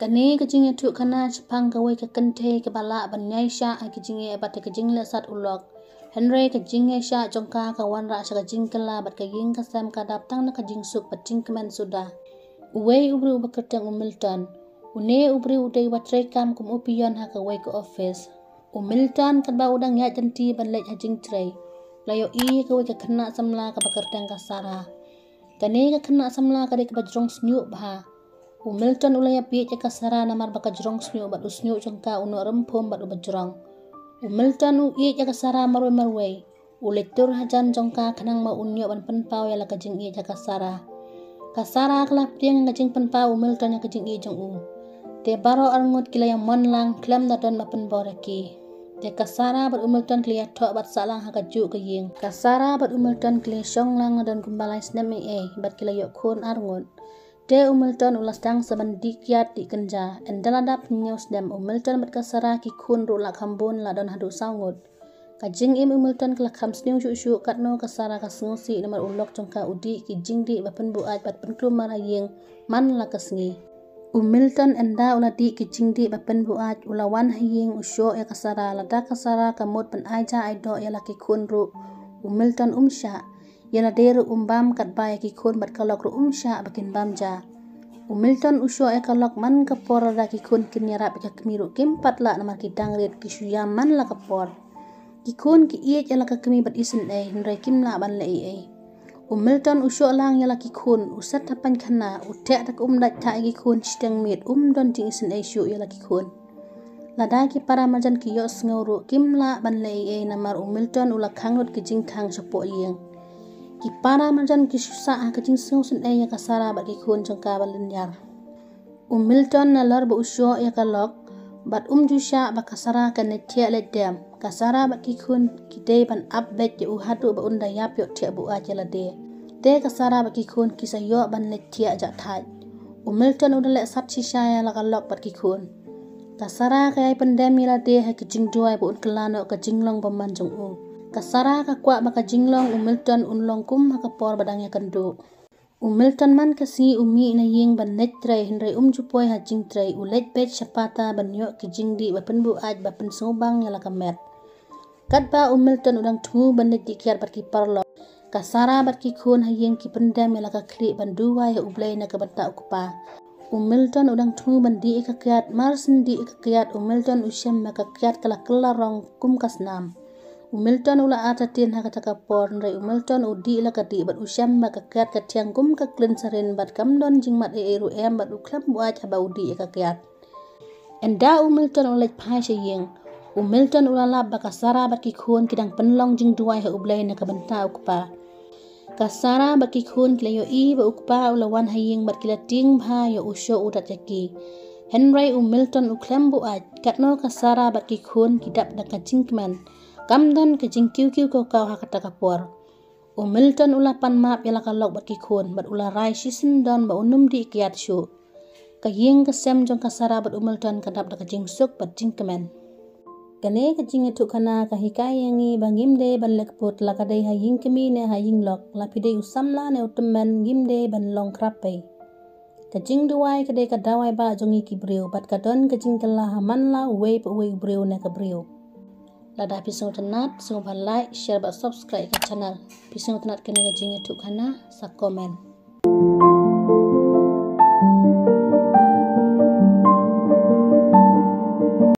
Kani kajing tu kana chapang kawai ka kante ke bala banyai sha a kajing e bat kajing le sat ulok. Henry kajing e sha jongka ka wan ra sha kajing kala bat kajing ka sam ka dap tang na kajing suk bat jing kemen sudah. Uwe ubri uba kertang umilton. Une ubri udai wat kam kum upion ha kawai ka office. Umilton kan ba udang ya janti ban lej hajing tray. Layo i kawai ka kena samla bakertang ka sara. Kani ka kena samla ka dek bajrong snyuk bah. Umilton ulaya piye ka kasara namar baka jrong snyu bat usnyu jongka unu rempom bat ubajrong. Umilton u iye ka kasara marwe marwe. Ulektur hajan jongka kanang ma unyo ban penpau ya laka jing iye kasara. Kasara kala priang nga jing penpau Umilton ya ka jing iye jong u. Te baro arngut kila yang mon lang klem na don ma penpau raki. Te kasara bat Umilton kila tok bat salang haka ju ka ying. Kasara bat Umilton kila syong lang na don kumbalai snemi e bat kila yok kun arngut. De umilton saban dikyat di kenja. Endaladap nyos dem umilton bat kasara ki kun ru lak hambun la don hadu saungut. Kajing im umilton kelak ham sniu shu shu katno kasara ka sengusi namar ulok jongka udi ki jing di bapen bu aj bat penklum maraying man la kasngi. Umilton enda ula di ki jing di bapen bu aj ula wan haying usyo ya kasara lada kasara kamut pen aja aido ya laki kun ru. Umilton umsya yana deru umbam kat baya ki kun bat kalok ru umsha bakin bamja umilton usho e kalok man kapor ra ki kun kin yara ka kemiru kim pat la namar ki dangret ki shuya man la kapor ki kun ki iye jala ka kemi bat isin e nrai kim la ban le e umilton usho lang yala ki kun usat tapan kana utek tak um dat ta ki kun chiteng mit um don ting isin e shu yala ki kun lada ki para majan ki yos nguru kim la ban le e namar umilton ula kangut ki jing thang chapo yeng Kiparamanjan kisusa a kacin sung sun ɗaya ka sara bat ki kun chong ka balin yar. Um Milton na lor ba usyo ya ka lok, bat um jusha ba kasara ka netia le dem, kasara bat ki kun kidei ban ab bet ya uhadu ba unda yap yo tia bu aja la de. Te kasara bat ki kun kisa yo ban netia ja thaj. Um Milton unda le sat shisha ya la ka lok bat ki kun. Kasara ka ay pandem ya la de ha kicing duai ba un kelano kacing long paman jong u. kasara ka kwa baka jinglong umilton unlong kum haka por badang ya kandu umilton man kasi umi na ying ban net tray hinray um jupoy ha jing tray ulet pet chapata ban yo ki jing di bapen bu aj bapen sobang ya laka met kat ba umilton udang tu ban net di kiar bat ki parlo kasara bat ki kun ha ying ki pendam ya laka kli ban duwa ya ublay na kabata ukupa. Umilton udang tu ban di ikakiat marsin di ikakiat Umilton usyam maka kiat kala kala rong kum kasnam. Umilton ula ata tin haka taka por Umilton udi ila kati bat usyam ba kiat ka tiang kum ka klin sarin, bat kamdon jing mat e eru em, bat uklam buat haba udi ika e kiat. Enda Umilton ula pai se. Umilton ula lab baka sara bat kikun kidang penlong jing duai ha ublay na kabenta ukpa. Kasara bat kikun kila yo i ba ukpa ula wan haying bat kila ting ba yo usyo udat yaki. Henry Umilton uklam buat katno kasara bat kikun kidap da kajing kamdan ke jing kiu kiu kau kau hakata kapor umilton ula pan map yala kalok bat kikun bat ula rai sisin don ba unum di kiat shu. Ka ying ka sem jong kasara bat umilton kadap da jing suk bat jing kemen. Kane ka jing itu kana ka hikai yangi bangim de ban lek put la ka dei ha ying kemi ne ha ying lok. La pide usam la ne utemen gim de ban long krape ka jing duai ka dei ka dawai ba jongi ki briu bat ka don ka jing kala ha man la wei pa wei briu ne ka lada pisung tenat pisung like share ba subscribe ke channel. Pisung tenat kena ngajing youtube kana sa komen